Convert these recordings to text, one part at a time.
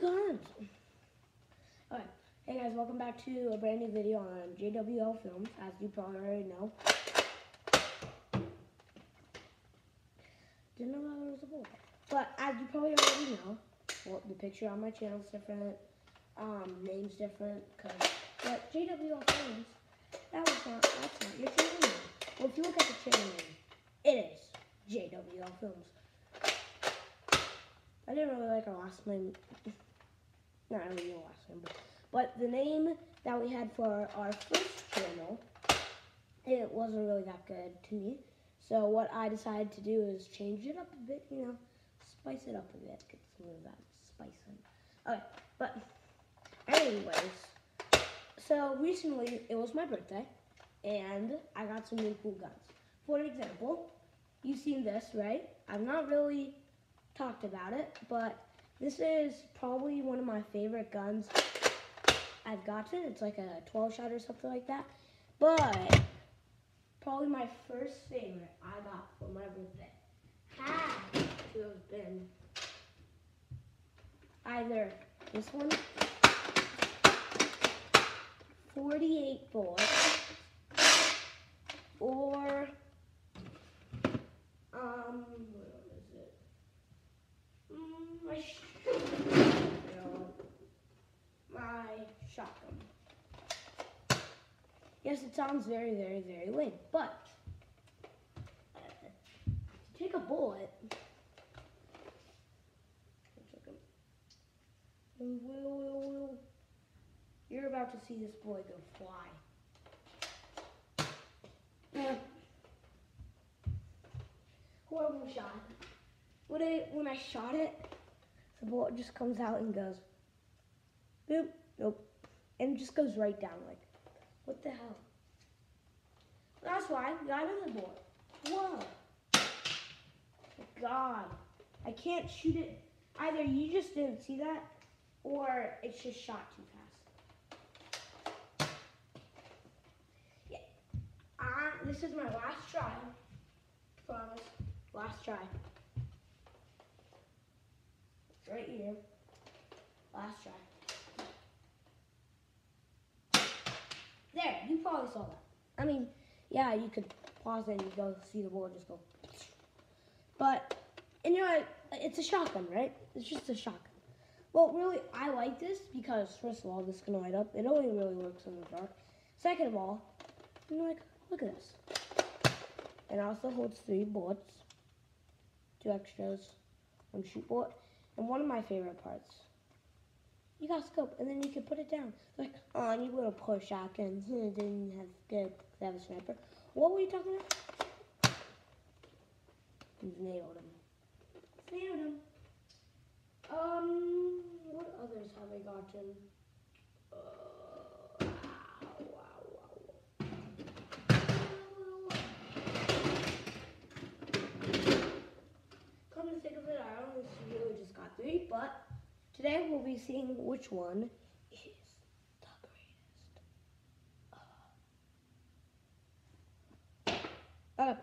guns. Alright, hey guys, welcome back to a brand new video on JWL Films, as you probably already know. Didn't know that was a boy. But as you probably already know, well, the picture on my channel is different, um, name's different, cause, but JWL Films, that was not, that's not your channel name. Well, if you look at the channel name, it is JWL Films. I didn't really like our last name. Not really the last name, but, but the name that we had for our first channel, it wasn't really that good to me. So what I decided to do is change it up a bit, you know, spice it up a bit, get some of that spice in. Okay, but anyways, so recently it was my birthday, and I got some really cool guns. For example, you've seen this, right? I've not really talked about it, but this is probably one of my favorite guns I've gotten. It's like a 12 shot or something like that. But probably my first favorite I got for my birthday had to have been either this one, 48 bullets, or um, what is it? Mm, my sh- no, my shotgun. Yes, it sounds very, very, very lame, but uh, take a bullet. You're about to see this boy go fly. Uh, horrible shot. When I when I shot it, the bullet just comes out and goes, boop, nope, and it just goes right down. Like, what the hell? That's why I got another bullet. Whoa! God, I can't shoot it. Either you just didn't see that, or it's just shot too fast. Yeah, uh, this is my last try. Promise. Last try. It's Right here. Last try. There, you probably saw that. I mean, yeah, you could pause it and go see the bullet just go. But, and you know like, it's a shotgun, right? It's just a shotgun. Well, really, I like this because, first of all, this can light up. It only really works in the dark. Second of all, you're like, look at this. It also holds three bullets, two extras, one shoot bullet, and one of my favorite parts. You got scope, and then you can put it down. Like, oh, you little poor shotgun. didn't have good. Have a sniper. What were you talking about? You nailed him. Nailed him. Um, what others have I gotten? Uh, wow, wow, wow. Come to think of it, I only just got three, but today we'll be seeing which one is the greatest. Uh, uh,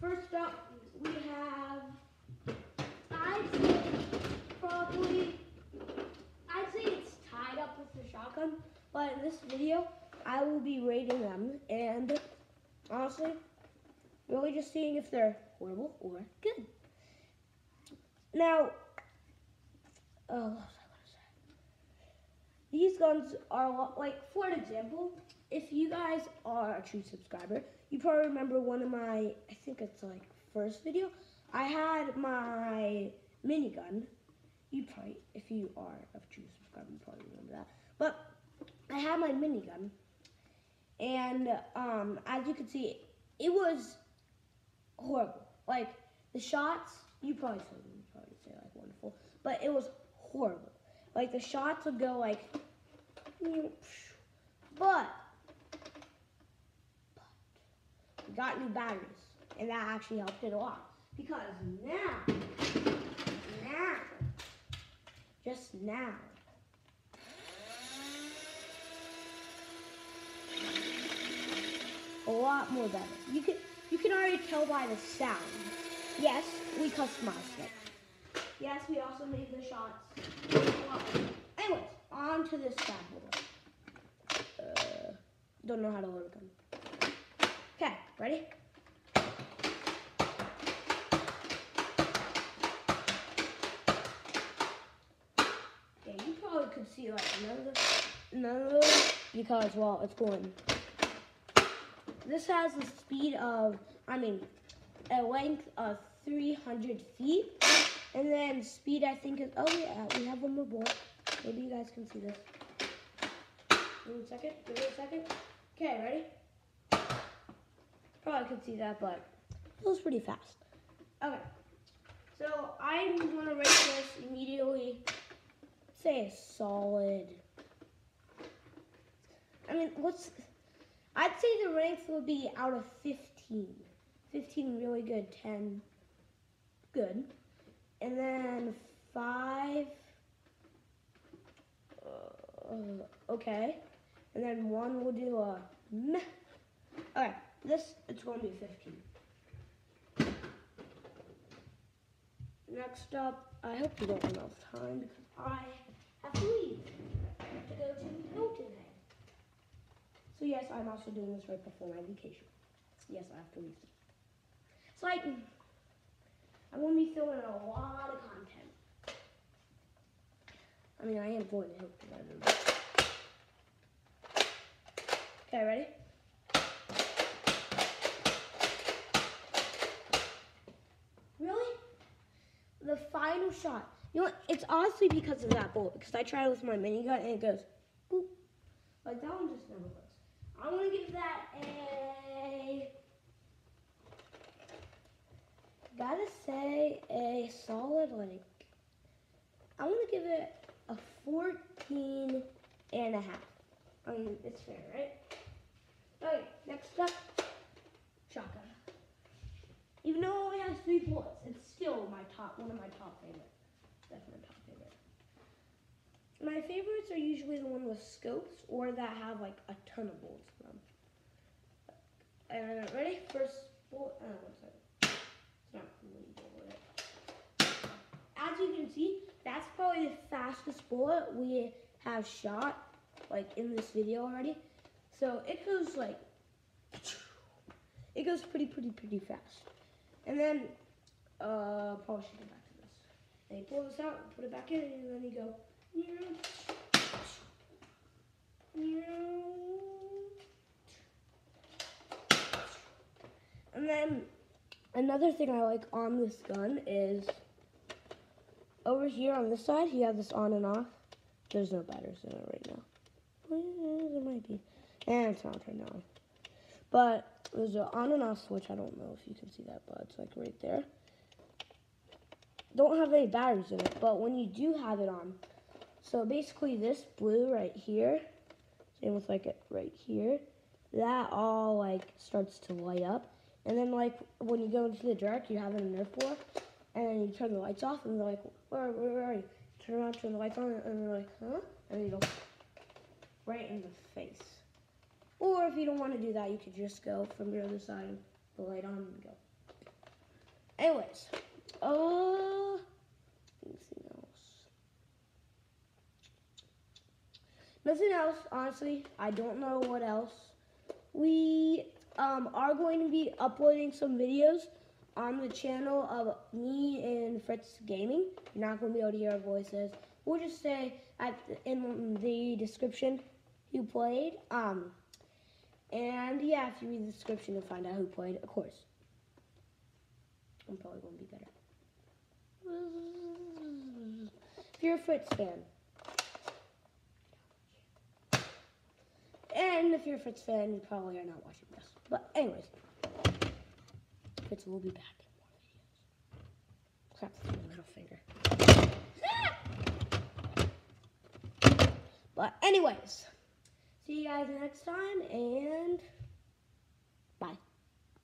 first up, we have I'd say probably, I'd say it's tied up with the shotgun, but in this video, I will be rating them, and honestly, really just seeing if they're horrible or good. Now, uh, what was I gonna say? These guns are lot, like, for an example, if you guys are a true subscriber, you probably remember one of my, I think it's like first video, I had my minigun. You probably, if you are a true subscriber, you probably remember that. But I had my minigun, and um, as you can see, it was horrible. Like the shots, you probably said, you probably say like wonderful, but it was horrible. Like the shots would go like, but, but we got new batteries, and that actually helped it a lot. Because now, now, just now, a lot more better. You can you can already tell by the sound. Yes, we customized it. Yes, we also made the shots. Anyways, on to this boy. Uh, don't know how to load them. Okay, ready? Yeah, you probably could see like none of none of those because well, it's going. This has a speed of, I mean, a length of 300 feet, and then speed I think is. Oh yeah, we have one more board. Maybe you guys can see this. Give me a second. Give me a second. Okay, ready? Probably could see that, but it was pretty fast. Okay. So I'm gonna rate this immediately. Say a solid. I mean, what's? I'd say the ranks would be out of 15. 15 really good, 10 good, and then five. Uh, okay, and then one will do a meh. Okay, this it's going to be 15. Next up, I hope you don't out of time because I have to leave to go to Hilton Head. So yes, I'm also doing this right before my vacation. Yes, I have to leave. So I, I'm going to be filming a lot of content. I mean, I am going to Hilton Head. Okay, ready? Really? The final shot. You know what? It's honestly because of that bullet. Because I tried it with my minigun and it goes boop. Like that one just never works. I'm gonna give that a. Gotta say a solid like. I'm gonna give it a 14 and a half. I mean, it's fair, right? Okay, next up, shotgun. Even though it only has three bullets, it's still my top, one of my top favorites. Definitely top favorite. My favorites are usually the one with scopes or that have like a ton of bullets in them. And ready? First bullet. Oh, one second. It's not really bullet. As you can see, that's probably the fastest bullet we have shot, like in this video already. So it goes like, it goes pretty, pretty, pretty fast. And then, uh, probably should go back to this. Then you pull this out, put it back in, and then you go. And then another thing I like on this gun is over here on this side, you have this on and off. There's no batteries in it right now. There might be. And it's not right now. But there's an on and off switch. I don't know if you can see that, but it's like right there. Don't have any batteries in it, but when you do have it on, so basically this blue right here, same with like it right here, that all like starts to light up. And then like when you go into the dark, you have in Nerf war, and you turn the lights off, and they're like, where, where, are you? Turn around, turn the lights on, and they're like, huh? And you go right in the face. Or if you don't want to do that, you could just go from your other side, of the light on, and go. Anyways, uh, anything else? Nothing else, honestly. I don't know what else. We um, are going to be uploading some videos on the channel of me and Fritz Gaming. You're not going to be able to hear our voices. We'll just say at in the description who played. Um, and yeah, if you read the description, you'll find out who played, of course. I'm probably going to be better. If you're a Fritz fan. And if you're a Fritz fan, you probably are not watching this. But anyways, Pits will be back in more videos. Crap, that's my little finger. Ah! But anyways, see you guys next time and bye.